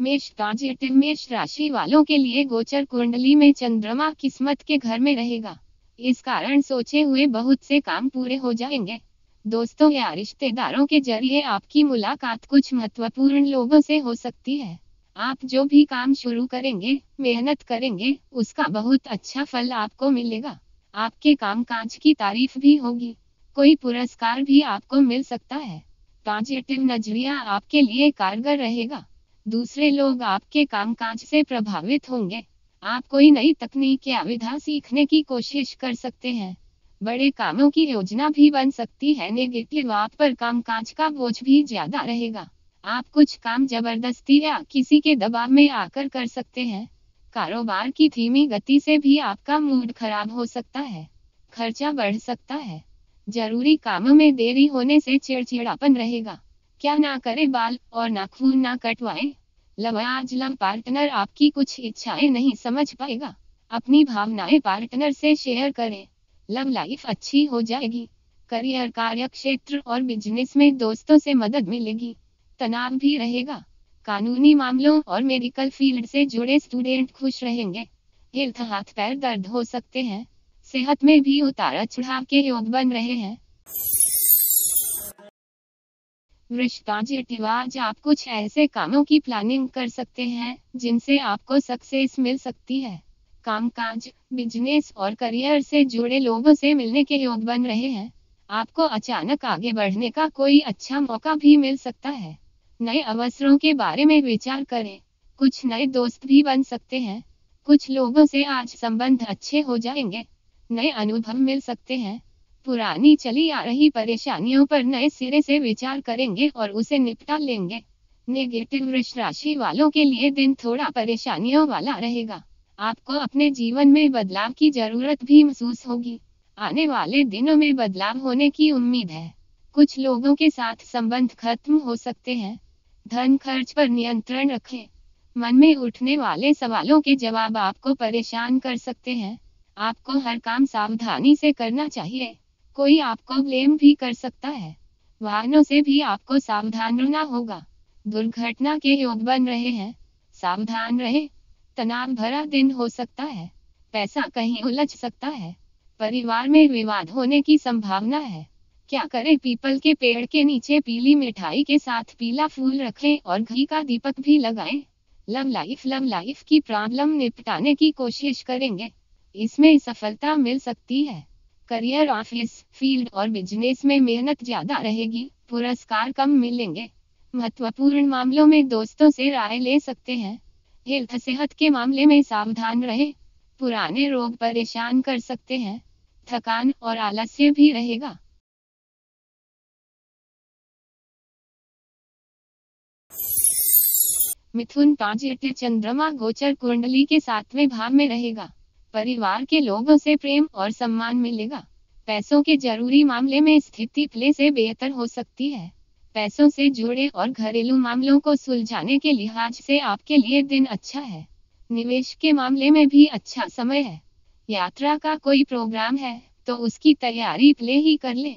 मेष पॉजिटिव मेष राशि वालों के लिए गोचर कुंडली में चंद्रमा किस्मत के घर में रहेगा। इस कारण सोचे हुए बहुत से काम पूरे हो जाएँगे। दोस्तों या रिश्तेदारों के ज़रिए आपकी मुलाकात कुछ महत्वपूर्ण लोगों से हो सकती है। आप जो भी काम शुरू करेंगे, मेहनत करेंगे, उसका बहुत अच्छा फल आपको मिलेगा। आपके काम काज की तारीफ़ भी होगी। कोई पुरस्कार भी आपको मिल सकता है। पॉजिटिव नज़रिया आपके लिए कारगर रहेगा। दूसरे लोग आपके कामकाज से प्रभावित होंगे। आप कोई नई तकनीक या विधा सीखने की कोशिश कर सकते हैं। बड़े कामों की योजना भी बन सकती है। नेगेटिव आप पर कामकाज का बोझ भी ज़्यादा रहेगा। आप कुछ काम ज़बरदस्ती या किसी के दबाव में आकर कर सकते हैं। कारोबार की धीमी गति से भी आपका मूड खराब हो सकता है। खर्चा बढ़ सकता है। ज़रूरी कामों में देरी होने से चिड़चिड़ापन रहेगा। क्या ना करे बाल और नाखून ना कटवाए। आज लव पार्टनर आपकी कुछ इच्छाएँ नहीं समझ पाएगा। अपनी भावनाएँ पार्टनर से शेयर करें। लव लाइफ अच्छी हो जाएगी। करियर कार्य क्षेत्र और बिज़नेस में दोस्तों से मदद मिलेगी। तनाव भी रहेगा। कानूनी मामलों और मेडिकल फ़ील्ड से जुड़े स्टूडेंट खुश रहेंगे। हेल्थ हाथ पैर दर्द हो सकते हैं। सेहत में भी उतार चढ़ाव के योग बन रहे हैं। आज आप कुछ ऐसे कामों की प्लानिंग कर सकते हैं, जिनसे आपको सक्सेस मिल सकती है। कामकाज बिज़नेस और करियर से जुड़े लोगों से मिलने के योग बन रहे हैं। आपको अचानक आगे बढ़ने का कोई अच्छा मौका भी मिल सकता है। नए अवसरों के बारे में विचार करें। कुछ नए दोस्त भी बन सकते हैं। कुछ लोगों से आज संबंध अच्छे हो जाएँगे। नए अनुभव मिल सकते हैं। पुरानी चली आ रही परेशानियों पर नए सिरे से विचार करेंगे और उसे निपटा लेंगे। नेगेटिव वृक्ष राशि वालों के लिए दिन थोड़ा परेशानियों वाला रहेगा। आपको अपने जीवन में बदलाव की ज़रूरत भी महसूस होगी। आने वाले दिनों में बदलाव होने की उम्मीद है। कुछ लोगों के साथ संबंध खत्म हो सकते हैं। धन खर्च पर नियंत्रण रखें। मन में उठने वाले सवालों के जवाब आपको परेशान कर सकते हैं। आपको हर काम सावधानी से करना चाहिए। कोई आपको ब्लेम भी कर सकता है। वाहनों से भी आपको सावधान रहना होगा। दुर्घटना के योग बन रहे हैं। सावधान रहे। तनाव भरा दिन हो सकता है। पैसा कहीं उलझ सकता है। परिवार में विवाद होने की संभावना है। क्या करें? पीपल के पेड़ के नीचे पीली मिठाई के साथ पीला फूल रखें और घी का दीपक भी लगाएँ। लव लाइफ लव लाइफ की प्रॉब्लम निपटाने की कोशिश करेंगे। इसमें सफलता मिल सकती है। करियर ऑफ़िस फ़ील्ड और बिज़नेस में मेहनत ज़्यादा रहेगी। पुरस्कार कम मिलेंगे। महत्वपूर्ण मामलों में दोस्तों से राय ले सकते हैं। हेल्थ सेहत के मामले में सावधान रहे। पुराने रोग परेशान कर सकते हैं। थकान और आलस्य भी रहेगा। मिथुन पॉजिटिव चंद्रमा गोचर कुंडली के सातवें भाव में रहेगा। परिवार के लोगों से प्रेम और सम्मान मिलेगा। पैसों के ज़रूरी मामले में स्थिति पहले से बेहतर हो सकती है। पैसों से जुड़े और घरेलू मामलों को सुलझाने के लिहाज से आपके लिए दिन अच्छा है। निवेश के मामले में भी अच्छा समय है। यात्रा का कोई प्रोग्राम है तो उसकी तैयारी पहले ही कर ले।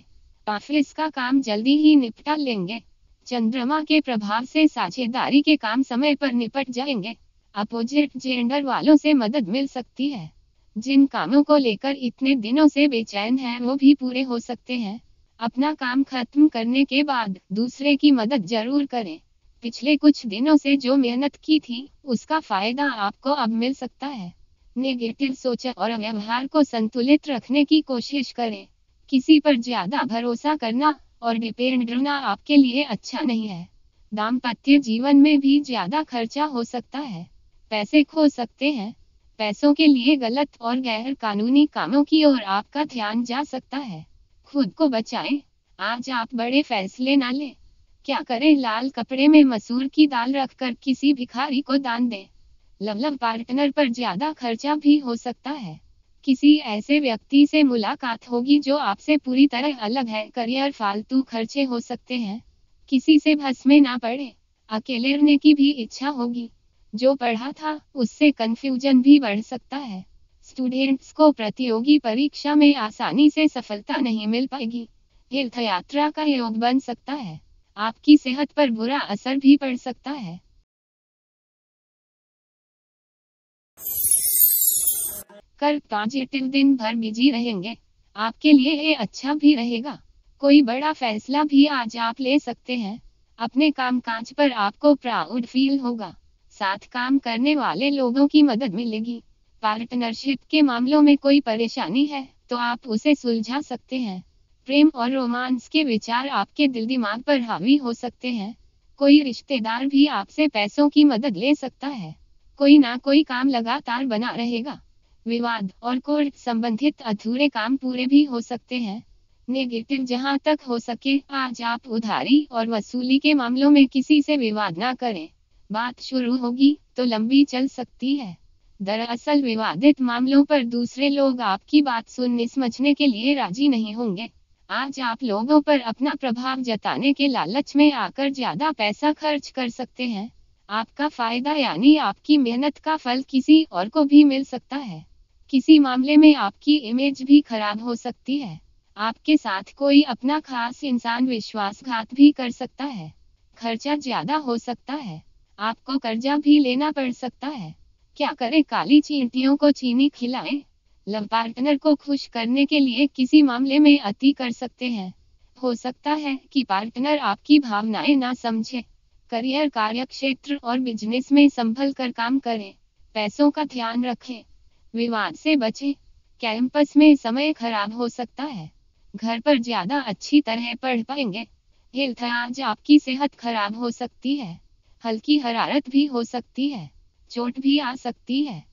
ऑफ़िस का काम जल्दी ही निपटा लेंगे। चंद्रमा के प्रभाव से साझेदारी के काम समय पर निपट जाएँगे। अपोजिट जेंडर वालों से मदद मिल सकती है। जिन कामों को लेकर इतने दिनों से बेचैन हैं, वो भी पूरे हो सकते हैं। अपना काम खत्म करने के बाद दूसरे की मदद ज़रूर करें। पिछले कुछ दिनों से जो मेहनत की थी, उसका फ़ायदा आपको अब मिल सकता है। नेगेटिव सोच और व्यवहार को संतुलित रखने की कोशिश करें। किसी पर ज़्यादा भरोसा करना और डिपेंड आपके लिए अच्छा नहीं है। दाम्पत्य जीवन में भी ज़्यादा खर्चा हो सकता है। पैसे खो सकते हैं। पैसों के लिए गलत और गैर कानूनी कामों की ओर आपका ध्यान जा सकता है। खुद को बचाएँ। आज आप बड़े फैसले ना लें। क्या करें? लाल कपड़े में मसूर की दाल रखकर किसी भिखारी को दान दें। लवलव पार्टनर पर ज़्यादा खर्चा भी हो सकता है। किसी ऐसे व्यक्ति से मुलाकात होगी जो आपसे पूरी तरह अलग है, करियर फालतू खर्चे हो सकते हैं। किसी से भस में ना पड़े। अकेले रहने की भी इच्छा होगी। जो पढ़ा था, उससे कंफ्यूजन भी बढ़ सकता है। स्टूडेंट्स को प्रतियोगी परीक्षा में आसानी से सफलता नहीं मिल पाएगी। तीर्थ यात्रा का योग बन सकता है। आपकी सेहत पर बुरा असर भी पड़ सकता है। कर पॉजिटिव दिन भर बिज़ी रहेंगे। आपके लिए ये अच्छा भी रहेगा। कोई बड़ा फैसला भी आज आप ले सकते हैं। अपने काम काज पर आपको प्राउड फील होगा। साथ काम करने वाले लोगों की मदद मिलेगी। पार्टनरशिप के मामलों में कोई परेशानी है तो आप उसे सुलझा सकते हैं। प्रेम और रोमांस के विचार आपके दिल दिमाग पर हावी हो सकते हैं। कोई रिश्तेदार भी आपसे पैसों की मदद ले सकता है। कोई ना कोई काम लगातार बना रहेगा। विवाद और कोर्ट संबंधित अधूरे काम पूरे भी हो सकते हैं। नेगेटिव जहाँ तक हो सके, आज आप उधारी और वसूली के मामलों में किसी से विवाद ना करें। बात शुरू होगी तो लंबी चल सकती है। दरअसल विवादित मामलों पर दूसरे लोग आपकी बात सुनने समझने के लिए राज़ी नहीं होंगे। आज आप लोगों पर अपना प्रभाव जताने के लालच में आकर ज़्यादा पैसा खर्च कर सकते हैं। आपका फ़ायदा यानी आपकी मेहनत का फल किसी और को भी मिल सकता है। किसी मामले में आपकी इमेज भी खराब हो सकती है। आपके साथ कोई अपना खास इंसान विश्वासघात भी कर सकता है। खर्चा ज़्यादा हो सकता है। आपको कर्जा भी लेना पड़ सकता है। क्या करें, काली चींटियों को चीनी खिलाएँ? लव पार्टनर को खुश करने के लिए किसी मामले में अति कर सकते हैं। हो सकता है कि पार्टनर आपकी भावनाएँ ना समझे। करियर कार्य क्षेत्र और बिज़नेस में संभल कर काम करें। पैसों का ध्यान रखें। विवाद से बचें। कैंपस में समय खराब हो सकता है। घर पर ज़्यादा अच्छी तरह पढ़ पाएँगे। हेल्थ आज आपकी सेहत खराब हो सकती है। हल्की हरारत भी हो सकती है। चोट भी आ सकती है।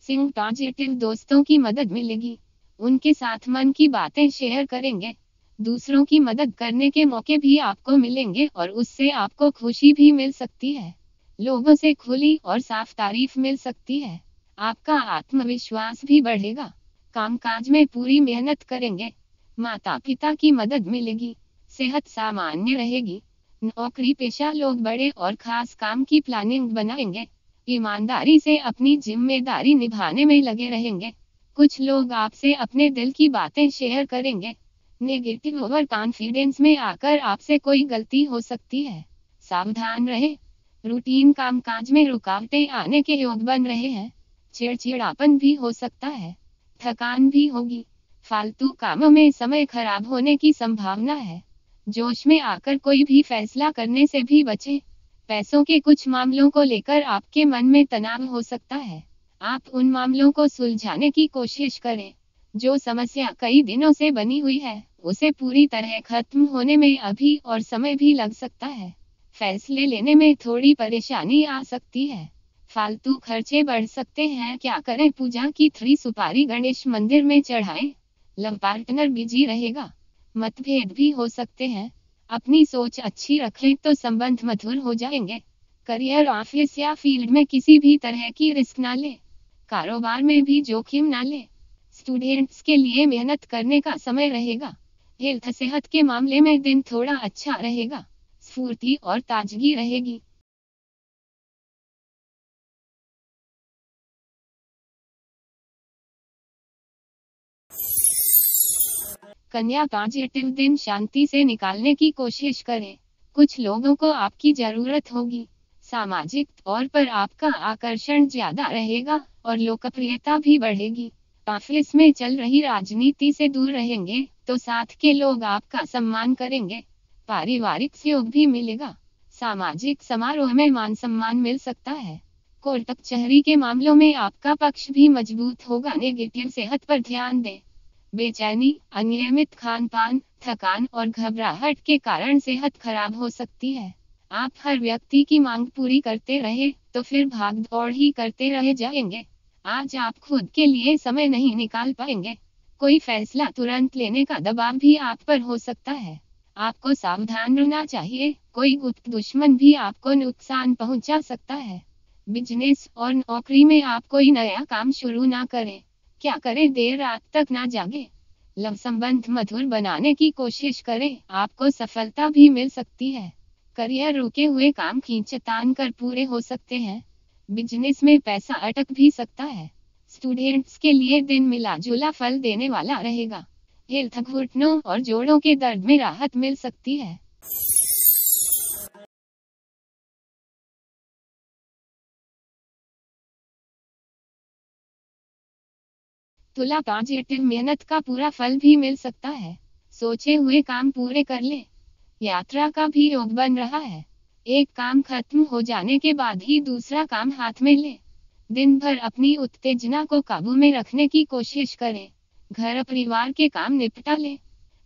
सिंह पॉजिटिव दोस्तों की मदद मिलेगी। उनके साथ मन की बातें शेयर करेंगे। दूसरों की मदद करने के मौके भी आपको मिलेंगे और उससे आपको खुशी भी मिल सकती है। लोगों से खुली और साफ़ तारीफ़ मिल सकती है। आपका आत्मविश्वास भी बढ़ेगा। कामकाज में पूरी मेहनत करेंगे। माता पिता की मदद मिलेगी। सेहत सामान्य रहेगी। नौकरी पेशा लोग बड़े और खास काम की प्लानिंग बनाएँगे। ईमानदारी से अपनी ज़िम्मेदारी निभाने में लगे रहेंगे। कुछ लोग आपसे अपने दिल की बातें शेयर करेंगे। नेगेटिव ओवर कॉन्फिडेंस में आकर आपसे कोई गलती हो सकती है। सावधान रहे। रूटीन कामकाज में रुकावटें आने के योग बन रहे हैं। चिड़चिड़ापन भी हो सकता है। थकान भी होगी। फालतू कामों में समय खराब होने की संभावना है। जोश में आकर कोई भी फैसला करने से भी बचे। पैसों के कुछ मामलों को लेकर आपके मन में तनाव हो सकता है। आप उन मामलों को सुलझाने की कोशिश करें, जो समस्या कई दिनों से बनी हुई है। उसे पूरी तरह खत्म होने में अभी और समय भी लग सकता है। फैसले लेने में थोड़ी परेशानी आ सकती है। फालतू खर्चे बढ़ सकते हैं। क्या करें? पूजा की थ्री सुपारी गणेश मंदिर में चढ़ाएँ। लव पार्टनर बिज़ी रहेगा। मतभेद भी हो सकते हैं। अपनी सोच अच्छी रखें तो संबंध मधुर हो जाएँगे। करियर ऑफ़िस या फ़ील्ड में किसी भी तरह की रिस्क ना ले। कारोबार में भी जोखिम ना ले। स्टूडेंट्स के लिए मेहनत करने का समय रहेगा। हेल्थ सेहत के मामले में दिन थोड़ा अच्छा रहेगा, स्फूर्ति और ताजगी रहेगी। कन्या पॉजिटिव दिन शांति से निकालने की कोशिश करें। कुछ लोगों को आपकी ज़रूरत होगी। सामाजिक तौर पर आपका आकर्षण ज़्यादा रहेगा और लोकप्रियता भी बढ़ेगी। ऑफ़िस में चल रही राजनीति से दूर रहेंगे तो साथ के लोग आपका सम्मान करेंगे। पारिवारिक सहयोग भी मिलेगा। सामाजिक समारोह में मान सम्मान मिल सकता है। कोर्ट कचहरी के मामलों में आपका पक्ष भी मज़बूत होगा। नेगेटिव सेहत पर ध्यान दें। बेचैनी, अनियमित खान पान थकान और घबराहट के कारण सेहत खराब हो सकती है। आप हर व्यक्ति की मांग पूरी करते रहे तो फिर भाग दौड़ ही करते रह जाएँगे। आज आप खुद के लिए समय नहीं निकाल पाएँगे। कोई फैसला तुरंत लेने का दबाव भी आप पर हो सकता है। आपको सावधान रहना चाहिए। कोई गुप्त दुश्मन भी आपको नुकसान पहुँचा सकता है। बिज़नेस और नौकरी में आप कोई नया काम शुरू ना करें। क्या करें? देर रात तक ना जागे। लव संबंध मधुर बनाने की कोशिश करें। आपको सफलता भी मिल सकती है। करियर रुके हुए काम खींचतान कर पूरे हो सकते हैं। बिज़नेस में पैसा अटक भी सकता है। स्टूडेंट्स के लिए दिन मिला जुला फल देने वाला रहेगा। हेल्थ घुटनों और जोड़ों के दर्द में राहत मिल सकती है। तुला पॉजिटिव मेहनत का पूरा फल भी मिल सकता है। सोचे हुए काम पूरे कर ले। यात्रा का भी योग बन रहा है। एक काम खत्म हो जाने के बाद ही दूसरा काम हाथ में ले। दिन भर अपनी उत्तेजना को काबू में रखने की कोशिश करें। घर परिवार के काम निपटा ले।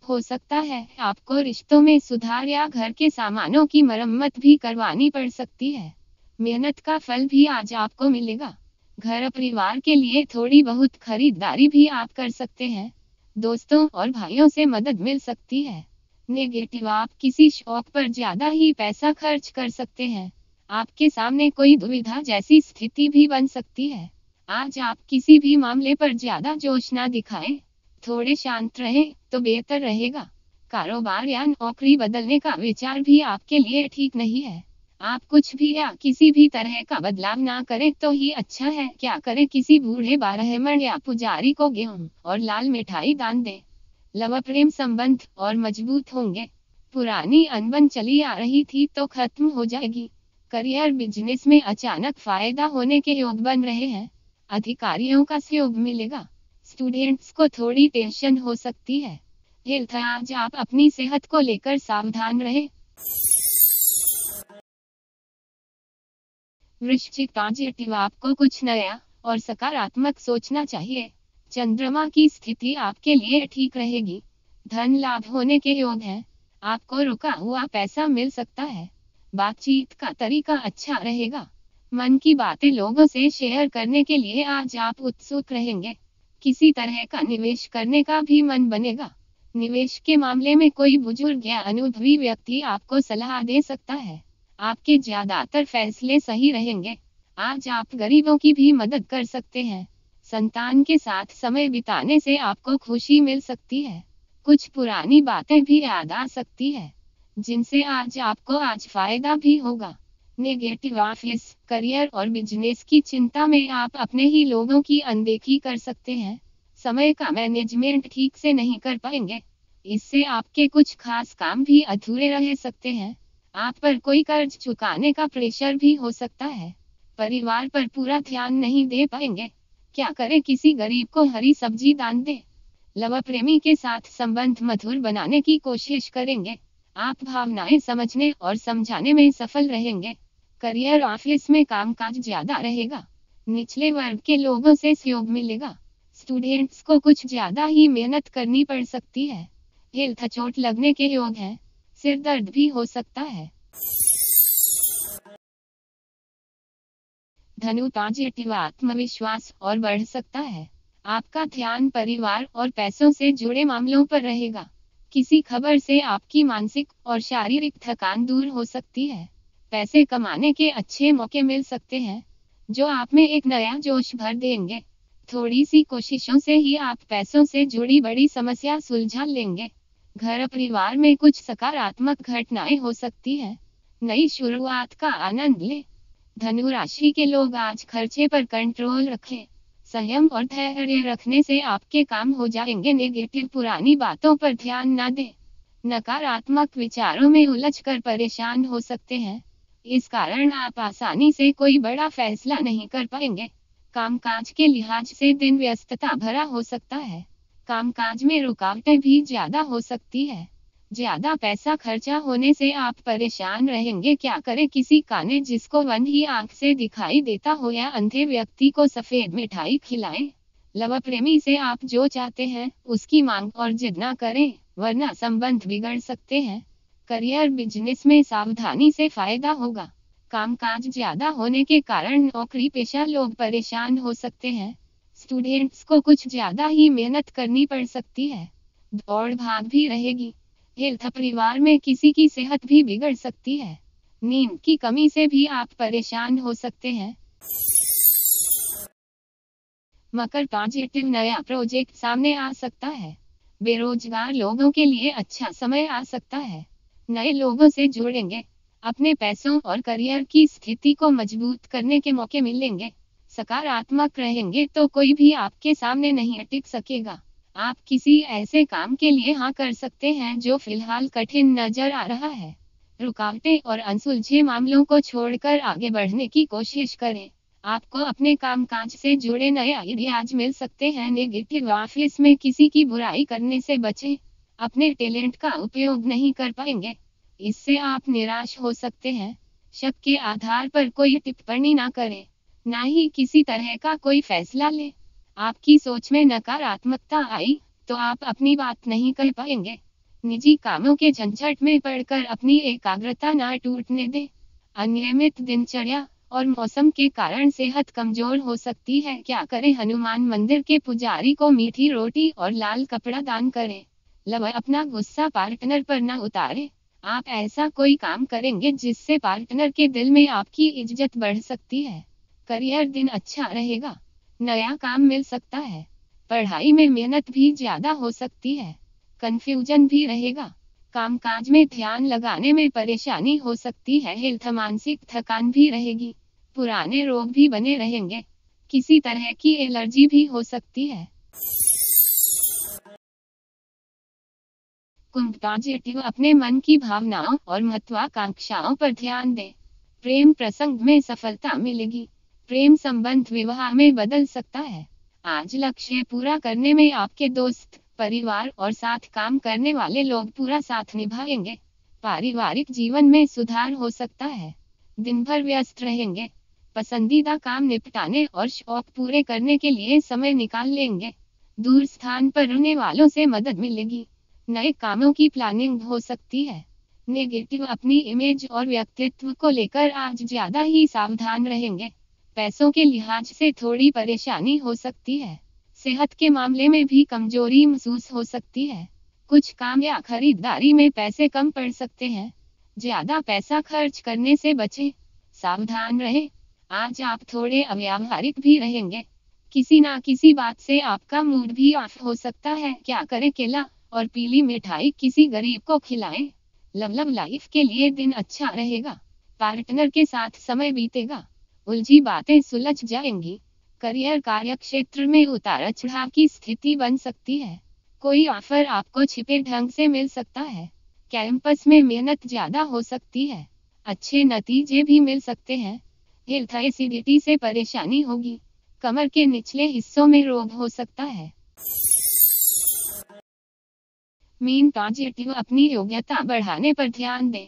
हो सकता है आपको रिश्तों में सुधार या घर के सामानों की मरम्मत भी करवानी पड़ सकती है। मेहनत का फल भी आज आपको मिलेगा। घर परिवार के लिए थोड़ी बहुत खरीदारी भी आप कर सकते हैं। दोस्तों और भाइयों से मदद मिल सकती है। नेगेटिव आप किसी शौक पर ज़्यादा ही पैसा खर्च कर सकते हैं। आपके सामने कोई दुविधा जैसी स्थिति भी बन सकती है। आज आप किसी भी मामले पर ज़्यादा जोश ना दिखाएँ। थोड़े शांत रहें तो बेहतर रहेगा। कारोबार या नौकरी बदलने का विचार भी आपके लिए ठीक नहीं है। आप कुछ भी या किसी भी तरह का बदलाव ना करें तो ही अच्छा है। क्या करें, किसी बूढ़े बारहमण या पुजारी को गेहूँ और लाल मिठाई दान दें। लव प्रेम संबंध और मज़बूत होंगे। पुरानी अनबन चली आ रही थी तो खत्म हो जाएगी। करियर बिज़नेस में अचानक फ़ायदा होने के योग बन रहे हैं। अधिकारियों का सहयोग मिलेगा। स्टूडेंट्स को थोड़ी टेंशन हो सकती है। हेल्थ आज आप अपनी सेहत को लेकर सावधान रहे। वृश्चिक आपको कुछ नया और सकारात्मक सोचना चाहिए। चंद्रमा की स्थिति आपके लिए ठीक रहेगी। धन लाभ होने के योग है। आपको रुका हुआ पैसा मिल सकता है। बातचीत का तरीका अच्छा रहेगा। मन की बातें लोगों से शेयर करने के लिए आज आप उत्सुक रहेंगे। किसी तरह का निवेश करने का भी मन बनेगा। निवेश के मामले में कोई बुज़ुर्ग या अनुभवी व्यक्ति आपको सलाह दे सकता है। आपके ज़्यादातर फैसले सही रहेंगे। आज आप गरीबों की भी मदद कर सकते हैं। संतान के साथ समय बिताने से आपको खुशी मिल सकती है। कुछ पुरानी बातें भी याद आ सकती है, जिनसे आज आपको आज फ़ायदा भी होगा। नेगेटिव ऑफ़िस करियर और बिज़नेस की चिंता में आप अपने ही लोगों की अनदेखी कर सकते हैं। समय का मैनेजमेंट ठीक से नहीं कर पाएँगे। इससे आपके कुछ खास काम भी अधूरे रह सकते हैं। आप पर कोई कर्ज चुकाने का प्रेशर भी हो सकता है। परिवार पर पूरा ध्यान नहीं दे पाएँगे। क्या करें? किसी गरीब को हरी सब्ज़ी दान दे। लव प्रेमी के साथ संबंध मधुर बनाने की कोशिश करेंगे। आप भावनाएँ समझने और समझाने में सफल रहेंगे। करियर ऑफ़िस में कामकाज ज़्यादा रहेगा। निचले वर्ग के लोगों से सहयोग मिलेगा। स्टूडेंट्स को कुछ ज़्यादा ही मेहनत करनी पड़ सकती है। हेल्थ चोट लगने के योग है। सिर दर्द भी हो सकता है। धनु पॉजिटिव आत्मविश्वास और बढ़ सकता है। आपका ध्यान परिवार और पैसों से जुड़े मामलों पर रहेगा। किसी खबर से आपकी मानसिक और शारीरिक थकान दूर हो सकती है। पैसे कमाने के अच्छे मौके मिल सकते हैं, जो आप में एक नया जोश भर देंगे। थोड़ी सी कोशिशों से ही आप पैसों से जुड़ी बड़ी समस्या सुलझा लेंगे। घर परिवार में कुछ सकारात्मक घटनाएँ हो सकती है। नई शुरुआत का आनंद ले। धनु राशि के लोग आज खर्चे पर कंट्रोल रखें। संयम और धैर्य रखने से आपके काम हो जाएँगे। नेगेटिव पुरानी बातों पर ध्यान न दें। नकारात्मक विचारों में उलझ कर परेशान हो सकते हैं। इस कारण आप आसानी से कोई बड़ा फैसला नहीं कर पाएँगे। कामकाज के लिहाज से दिन व्यस्तता भरा हो सकता है। कामकाज में रुकावटें भी ज़्यादा हो सकती है। ज़्यादा पैसा खर्चा होने से आप परेशान रहेंगे। क्या करें? किसी काने जिसको वन ही आँख से दिखाई देता हो या अंधे व्यक्ति को सफ़ेद मिठाई खिलाएँ। लव प्रेमी से आप जो चाहते हैं, उसकी मांग और जिद ना करें, वरना संबंध बिगड़ सकते हैं। करियर बिज़नेस में सावधानी से फ़ायदा होगा। कामकाज ज़्यादा होने के कारण नौकरी पेशा लोग परेशान हो सकते हैं। स्टूडेंट्स को कुछ ज़्यादा ही मेहनत करनी पड़ सकती है। दौड़ भाग भी रहेगी। हेल्थ परिवार में किसी की सेहत भी बिगड़ सकती है। नींद की कमी से भी आप परेशान हो सकते हैं। मकर पॉजिटिव नया प्रोजेक्ट सामने आ सकता है। बेरोजगार लोगों के लिए अच्छा समय आ सकता है। नए लोगों से जुड़ेंगे। अपने पैसों और करियर की स्थिति को मज़बूत करने के मौके मिलेंगे। सकारात्मक रहेंगे तो कोई भी आपके सामने नहीं टिक सकेगा। आप किसी ऐसे काम के लिए हाँ कर सकते हैं जो फ़िलहाल कठिन नज़र आ रहा है। रुकावटें और अनसुलझे मामलों को छोड़कर आगे बढ़ने की कोशिश करें। आपको अपने काम काज से जुड़े नए आइडियाज़ मिल सकते हैं। नेगेटिव ऑफ़िस में किसी की बुराई करने से बचें। अपने टैलेंट का उपयोग नहीं कर पाएँगे। इससे आप निराश हो सकते हैं। शक के आधार पर कोई टिप्पणी ना करें। ना ही किसी तरह का कोई फैसला लें। आपकी सोच में नकारात्मकता आई तो आप अपनी बात नहीं कर पाएँगे। निजी कामों के झंझट में पड़कर अपनी एकाग्रता ना टूटने दें। अनियमित दिनचर्या और मौसम के कारण सेहत कमज़ोर हो सकती है। क्या करें? हनुमान मंदिर के पुजारी को मीठी रोटी और लाल कपड़ा दान करें। लब अपना गुस्सा पार्टनर पर न उतारे। आप ऐसा कोई काम करेंगे जिससे पार्टनर के दिल में आपकी इज़्ज़त बढ़ सकती है। करियर दिन अच्छा रहेगा। नया काम मिल सकता है। पढ़ाई में मेहनत भी ज़्यादा हो सकती है। कंफ्यूजन भी रहेगा। कामकाज में ध्यान लगाने में परेशानी हो सकती है। हेल्थ मानसिक थकान भी रहेगी। पुराने रोग भी बने रहेंगे। किसी तरह की एलर्जी भी हो सकती है। कुंभ पॉजिटिव, अपने मन की भावनाओं और महत्वाकांक्षाओं पर ध्यान दें। प्रेम प्रसंग में सफलता मिलेगी। प्रेम संबंध विवाह में बदल सकता है। आज लक्ष्य पूरा करने में आपके दोस्त, परिवार और साथ काम करने वाले लोग पूरा साथ निभाएँगे। पारिवारिक जीवन में सुधार हो सकता है। दिन भर व्यस्त रहेंगे। पसंदीदा काम निपटाने और शौक पूरे करने के लिए समय निकाल लेंगे। दूर स्थान पर रहने वालों से मदद मिलेगी। नए कामों की प्लानिंग हो सकती है। नेगेटिव अपनी इमेज और व्यक्तित्व को लेकर आज ज़्यादा ही सावधान रहेंगे। पैसों के लिहाज से थोड़ी परेशानी हो सकती है। सेहत के मामले में भी कमज़ोरी महसूस हो सकती है। कुछ काम या खरीदारी में पैसे कम पड़ सकते हैं। ज़्यादा पैसा खर्च करने से बचें। सावधान रहे। आज आप थोड़े अव्यावहारिक भी रहेंगे। किसी ना किसी बात से आपका मूड भी ऑफ़ हो सकता है। क्या करें केला और पीली मिठाई किसी गरीब को खिलाएँ। लव लव लाइफ के लिए दिन अच्छा रहेगा। पार्टनर के साथ समय बीतेगा। उलझी बातें सुलझ जाएँगी। करियर कार्य क्षेत्र में उतार चढ़ाव की स्थिति बन सकती है। कोई ऑफ़र आपको छिपे ढंग से मिल सकता है। कैंपस में मेहनत ज़्यादा हो सकती है। अच्छे नतीजे भी मिल सकते हैं। हेल्थ एसिडिटी से परेशानी होगी। कमर के निचले हिस्सों में रोग हो सकता है। मीन पॉजिटिव अपनी योग्यता बढ़ाने पर ध्यान दें।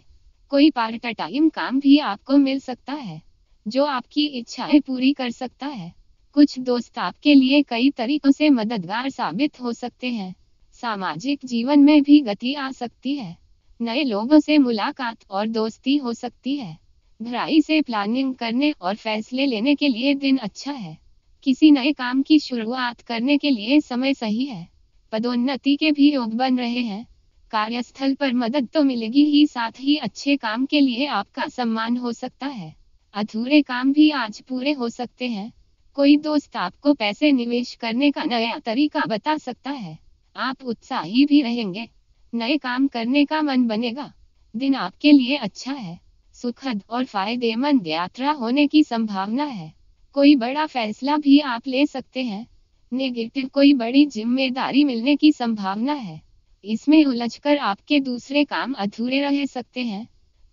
कोई पार्ट टाइम काम भी आपको मिल सकता है। जो आपकी इच्छाएँ पूरी कर सकता है। कुछ दोस्त आपके लिए कई तरीकों से मददगार साबित हो सकते हैं। सामाजिक जीवन में भी गति आ सकती है। नए लोगों से मुलाकात और दोस्ती हो सकती है। भराई से प्लानिंग करने और फैसले लेने के लिए दिन अच्छा है। किसी नए काम की शुरुआत करने के लिए समय सही है। पदोन्नति के भी योग बन रहे हैं। कार्यस्थल पर मदद तो मिलेगी ही, साथ ही अच्छे काम के लिए आपका सम्मान हो सकता है। अधूरे काम भी आज पूरे हो सकते हैं। कोई दोस्त आपको पैसे निवेश करने का नया तरीका बता सकता है। आप उत्साही भी रहेंगे। नए काम करने का मन बनेगा। दिन आपके लिए अच्छा है। सुखद और फ़ायदेमंद यात्रा होने की संभावना है। कोई बड़ा फैसला भी आप ले सकते हैं। नेगेटिव कोई बड़ी ज़िम्मेदारी मिलने की संभावना है। इसमें उलझकर आपके दूसरे काम अधूरे रह सकते हैं।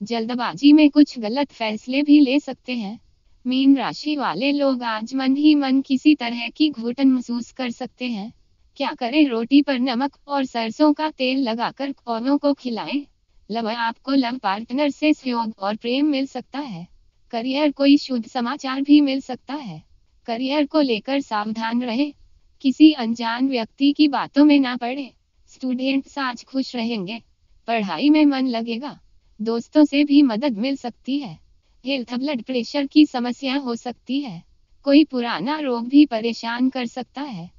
जल्दबाजी में कुछ गलत फैसले भी ले सकते हैं। मीन राशि वाले लोग आज मन ही मन किसी तरह की घुटन महसूस कर सकते हैं। क्या करें, रोटी पर नमक और सरसों का तेल लगाकर कौनों को खिलाएँ? लव, आपको लव पार्टनर से सहयोग और प्रेम मिल सकता है। करियर कोई शुभ समाचार भी मिल सकता है। करियर को लेकर सावधान रहे। किसी अनजान व्यक्ति की बातों में ना पड़े। स्टूडेंट्स आज खुश रहेंगे। पढ़ाई में मन लगेगा। दोस्तों से भी मदद मिल सकती है। हेल्थ ब्लड प्रेशर की समस्या हो सकती है। कोई पुराना रोग भी परेशान कर सकता है।